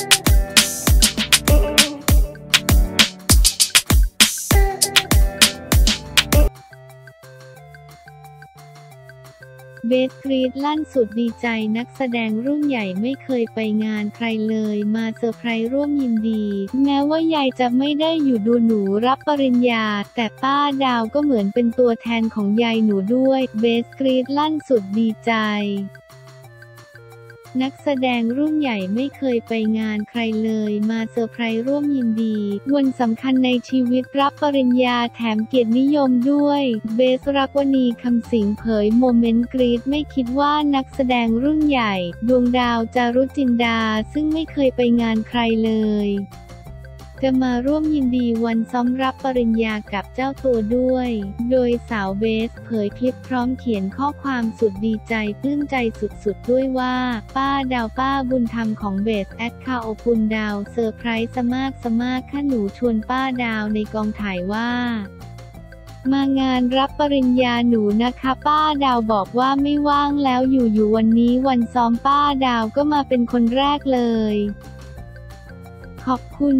เบสท์กรี๊ดลั่นสุดดีใจนักแสดงรุ่นใหญ่ไม่เคยไปงานใครเลยมาเซอร์ไพรส์ร่วมยินดี แม้ว่ายายจะไม่ได้อยู่ดูหนูรับปริญญา แต่ป้าดาวก็เหมือนเป็นตัวแทนของยายหนูด้วย เบสท์กรี๊ดลั่นสุดดีใจ นักแสดงรุ่นใหญ่ไม่เคยไปงานใครเลย มาเซอร์ไพรส์ร่วมยินดี วันสำคัญในชีวิตรับปริญญาแถมเกียรตินิยมด้วย เบสรักวณีคำสิงเผยโมเมนต์กรี๊ดไม่คิดว่านักแสดงรุ่นใหญ่ ดวงดาวจารุจินดาซึ่งไม่เคยไปงานใครเลย จะมาร่วมยินดีวันซ้อมรับปริญญากับเจ้าตัวด้วย โดยสาวเบสท์เผยคลิปพร้อมเขียนข้อความสุดดีใจปลื้มใจสุดๆด้วยว่า ป้าดาวป้าบุญธรรมของเบสแอดคาโอปุนดาวเซอร์ไพรส์สมากสมากข้าหนูชวนป้าดาวในกองถ่ายว่ามางานรับปริญญาหนูนะคะป้าดาวบอกว่าไม่ว่างแล้วอยู่ๆวันนี้วันซ้อมป้าดาวก็มาเป็นคนแรกเลย ขอบคุณ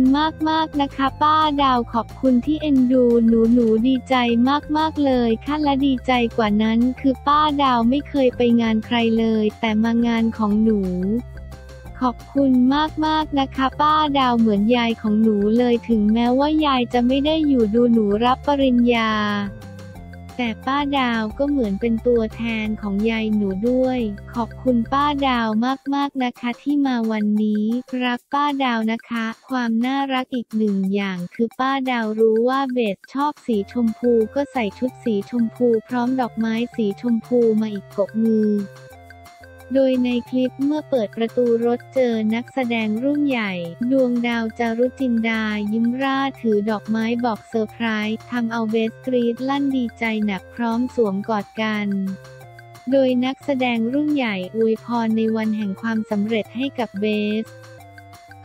มากๆนะคะ ป้าดาวขอบคุณที่เอ็นดูหนูหนูดีใจมากๆเลยค่ะและดีใจกว่านั้น คือป้าดาวไม่เคยไปงานใครเลย แต่มางานของหนูขอบคุณมากๆนะคะ ป้าดาวเหมือนยายของหนูเลยถึงแม้ว่ายายจะไม่ได้อยู่ดูหนูรับปริญญา แต่ป้าดาวก็เหมือนเป็นตัวแทนของยายหนูด้วย ขอบคุณป้าดาวมากๆนะคะที่มาวันนี้ รักป้าดาวนะคะ ความน่ารักอีกหนึ่งอย่างคือป้าดาวรู้ว่าเบสชอบสีชมพูก็ใส่ชุดสีชมพูพร้อมดอกไม้สีชมพูมาอีกกบมือ โดยในคลิปเมื่อเปิดประตูรถเจอนักแสดงรุ่นใหญ่ ดวงดาวจารุจินดายิ้มร่าถือดอกไม้บอกเซอร์ไพรส์ทำเอาเบสกรี๊ดลั่นดีใจหนักพร้อมสวมกอดกันโดยนักแสดงรุ่นใหญ่อวยพรในวันแห่งความสำเร็จให้กับเบส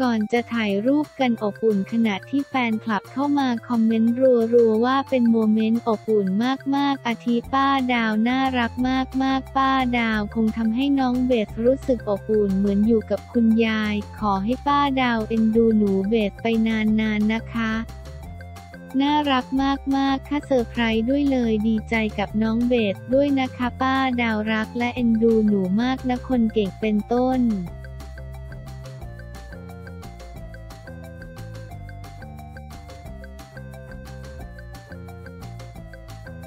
ก่อนจะถ่ายรูปกันอบอุ่นขณะที่แฟนคลับเข้ามาคอมเมนต์รัวๆว่าเป็นโมเมนต์อบอุ่นมากๆ อาทิป้าดาวน่ารักมากๆ ป้าดาวคงทำให้น้องเบสรู้สึกอบอุ่นเหมือนอยู่กับคุณยาย ขอให้ป้าดาวเอ็นดูหนูเบสไปนานๆนะคะน่ารักมากๆ ค่ะเซอร์ไพรส์ด้วยเลยดีใจกับน้องเบสด้วยนะคะ ป้าดาวรักและเอ็นดูหนูมากนะคนเก่งเป็นต้น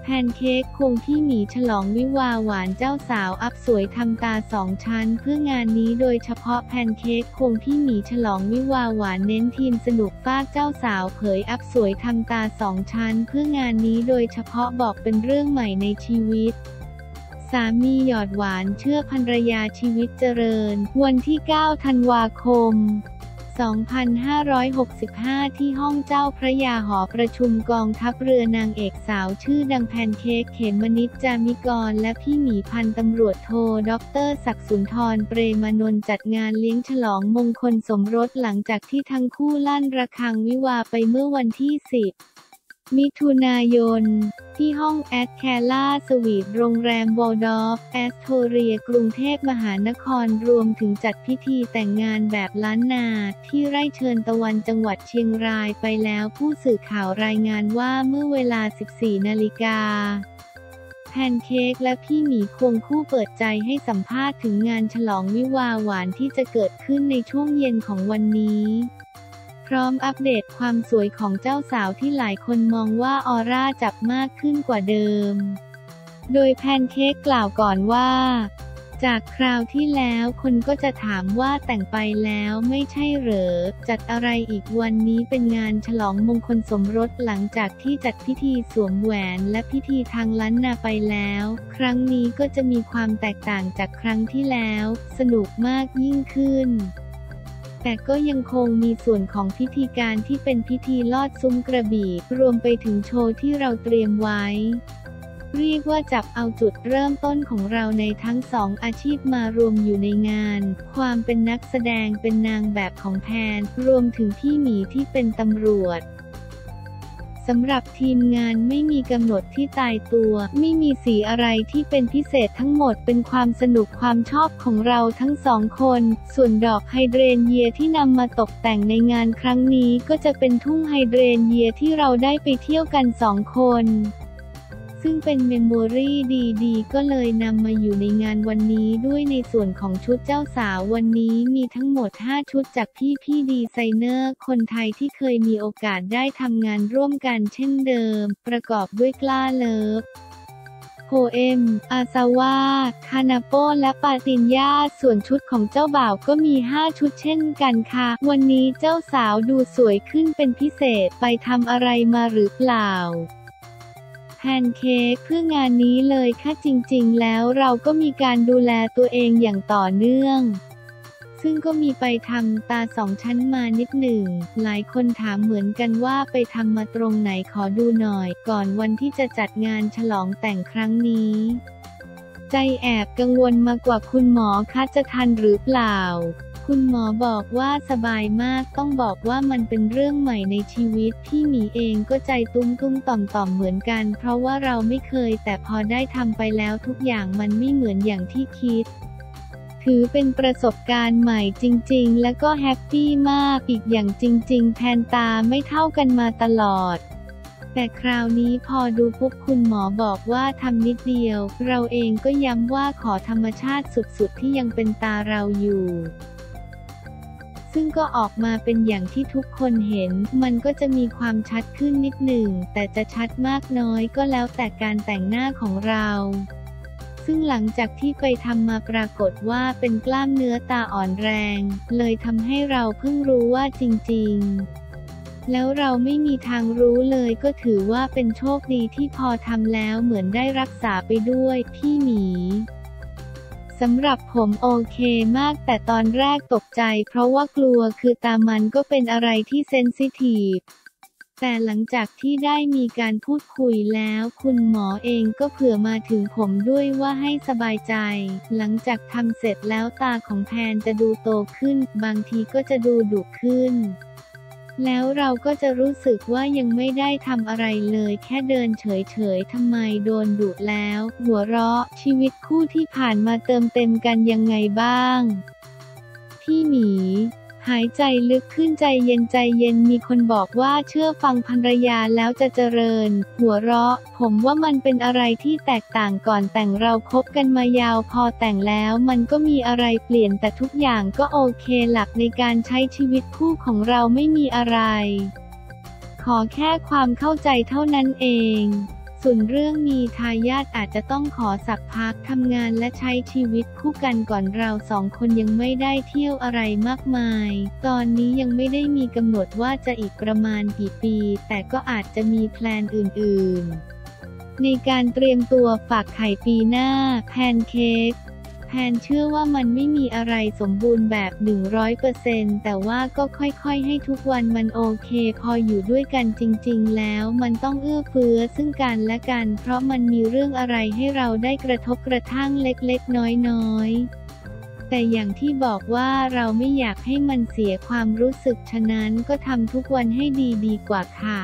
แพนเค้กควงพี่หมีฉลองวิวาห์หวานเจ้าสาวอัพสวยทำตาสองชั้น เพื่องานนี้โดยเฉพาะแพนเค้กควงพี่หมีฉลองวิวาห์หวานเน้นธีมสนุกฟากเจ้าสาวเผยอัพสวยทำตาสองชั้น เพื่องานนี้โดยเฉพาะบอกเป็นเรื่องใหม่ในชีวิตสามีหยอดหวานเชื่อภรรยาชีวิตเจริญ วันที่ 9 ธันวาคม 2565 ที่ห้องเจ้าพระยาหอประชุมกองทัพเรือนางเอกสาวชื่อดังแพนเค้กเขมนิจจามิกรณ์ และพี่หมีพันตำรวจโทด็อกเตอร์ศักดิ์สุนทรเปรมานนท์จัดงานเลี้ยงฉลองมงคลสมรสหลังจากที่ทั้งคู่ลั่นระฆังวิวาห์ไปเมื่อวันที่ 10 มิถุนายน ที่ห้องแอดแคล่าสวีทโรงแรม Waldorf Astoria กรุงเทพมหานครรวมถึงจัดพิธีแต่งงานแบบล้านนาที่ไร่เชิญตะวันจังหวัดเชียงรายไปแล้วผู้สื่อข่าวรายงานว่าเมื่อเวลา 14 นาฬิกาแพนเค้กและพี่หมีควงคู่เปิดใจให้สัมภาษณ์ถึงงานฉลองวิวาหวานที่จะเกิดขึ้นในช่วงเย็นของวันนี้ พร้อมอัปเดตความสวยของเจ้าสาวที่หลายคนมองว่าออร่าจับมากขึ้นกว่าเดิม โดยแพนเค้กกล่าวก่อนว่า จากคราวที่แล้วคนก็จะถามว่าแต่งไปแล้วไม่ใช่เหรอ จัดอะไรอีกวันนี้เป็นงานฉลองมงคลสมรสหลังจากที่จัดพิธีสวมแหวนและพิธีทางล้านนาไปแล้ว ครั้งนี้ก็จะมีความแตกต่างจากครั้งที่แล้ว สนุกมากยิ่งขึ้น แต่ก็ยังคงมีส่วนของพิธีการที่เป็นพิธีลอดซุ้มกระบี่ รวมไปถึงโชว์ที่เราเตรียมไว้ เรียกว่าจับเอาจุดเริ่มต้นของเราในทั้งสองอาชีพมารวมอยู่ในงาน ความเป็นนักแสดงเป็นนางแบบของแพน รวมถึงพี่หมีที่เป็นตำรวจ สำหรับธีมงานไม่มีกำหนดที่ตายตัว ไม่มีสีอะไรที่เป็นพิเศษทั้งหมดเป็นความสนุกความชอบของเราทั้งสองคน ส่วนดอกไฮเดรนเยียที่นำมาตกแต่งในงานครั้งนี้ก็จะเป็นทุ่งไฮเดรนเยียที่เราได้ไปเที่ยวกันสองคน ซึ่งเป็น memory ดีๆ ก็เลยนำมาอยู่ในงานวันนี้ด้วยในส่วนของชุดเจ้าสาววันนี้มีทั้งหมด 5 ชุดจากพี่พี่ดีไซเนอร์ คนไทยที่เคยมีโอกาสได้ทำงานร่วมกันเช่นเดิม ประกอบด้วยกล้าเลิฟโพเอม อาซาวาคานาโป และปาตินยาส่วนชุดของเจ้าบ่าวก็มี 5 ชุดเช่นกันค่ะ วันนี้เจ้าสาวดูสวยขึ้นเป็นพิเศษไปทำอะไรมาหรือเปล่า แพนเค้กเพื่องานนี้เลยค่ะจริงๆ แล้วเราก็มีการดูแลตัวเองอย่างต่อเนื่อง ซึ่งก็มีไปทำตาสองชั้นมานิดหนึ่ง หลายคนถามเหมือนกันว่าไปทำมาตรงไหนขอดูหน่อย ก่อนวันที่จะจัดงานฉลองแต่งครั้งนี้ ใจแอบกังวลมากกว่าคุณหมอคะจะทันหรือเปล่า คุณหมอบอกว่าสบายมากต้องบอกว่ามันเป็นเรื่องใหม่ในชีวิต พี่หมีเองก็ใจตุ้มตุ้มต่อมต่อมเหมือนกัน เพราะว่าเราไม่เคย แต่พอได้ทำไปแล้วทุกอย่างมันไม่เหมือนอย่างที่คิด ถือเป็นประสบการณ์ใหม่จริง ๆ และก็แฮปปี้มากอีกอย่างจริง ๆ แพนตาไม่เท่ากันมาตลอดแต่คราวนี้พอดูปุ๊บคุณหมอบอกว่าทำนิดเดียว เราเองก็ย้ำว่าขอธรรมชาติสุดๆที่ยังเป็นตาเราอยู่ ซึ่งก็ออกมาเป็นอย่างที่ทุกคนเห็น มันก็จะมีความชัดขึ้นนิดหนึ่ง แต่จะชัดมากน้อยก็แล้วแต่การแต่งหน้าของเราซึ่งหลังจากที่ไปทำมาปรากฏว่าเป็นกล้ามเนื้อตาอ่อนแรง เลยทำให้เราเพิ่งรู้ว่าจริง ๆ แล้วเราไม่มีทางรู้เลยก็ถือว่าเป็นโชคดีที่พอทำแล้วเหมือนได้รักษาไปด้วย พี่หมี สำหรับผมโอเคมากแต่ตอนแรกตกใจ เพราะว่ากลัวคือตามันก็เป็นอะไรที่เซนซิทีฟแต่หลังจากที่ได้มีการพูดคุยแล้ว คุณหมอเองก็เผื่อมาถึงผมด้วยว่าให้สบายใจ หลังจากทำเสร็จแล้วตาของแพนจะดูโตขึ้น บางทีก็จะดูดุขึ้น แล้วเราก็จะรู้สึกว่ายังไม่ได้ทำอะไรเลย แค่เดินเฉยๆทำไมโดนดุแล้ว หัวเราะชีวิตคู่ที่ผ่านมาเติมเต็มกันยังไงบ้าง พี่หมี หายใจลึกขึ้นใจเย็นใจเย็นมีคนบอกว่าเชื่อฟังภรรยาแล้วจะเจริญ หัวเราะ ผมว่ามันเป็นอะไรที่แตกต่างก่อนแต่งเราคบกันมายาวพอแต่งแล้วมันก็มีอะไรเปลี่ยนแต่ทุกอย่างก็โอเคหลักในการใช้ชีวิตคู่ของเราไม่มีอะไร ขอแค่ความเข้าใจเท่านั้นเอง ส่วนเรื่องมีทายาทอาจจะต้องขอสักพักทำงานและใช้ชีวิตคู่กันก่อนเราสองคนยังไม่ได้เที่ยวอะไรมากมาย ตอนนี้ยังไม่ได้มีกำหนดว่าจะอีกประมาณกี่ปี แต่ก็อาจจะมีแพลนอื่น ๆ ในการเตรียมตัวฝากไข่ปีหน้า แพนเค้ก แพนเชื่อว่ามันไม่มีอะไรสมบูรณ์แบบ 100%แต่ว่าก็ค่อยๆ ให้ทุกวันมันโอเค พออยู่ด้วยกันจริงๆ แล้วมันต้องเอื้อเฟื้อซึ่งกันและกัน เพราะมันมีเรื่องอะไรให้เราได้กระทบกระทั่งเล็กๆ น้อยๆแต่อย่างที่บอกว่าเราไม่อยากให้มันเสียความรู้สึกฉะนั้นก็ทำทุกวันให้ดีดีกว่าค่ะ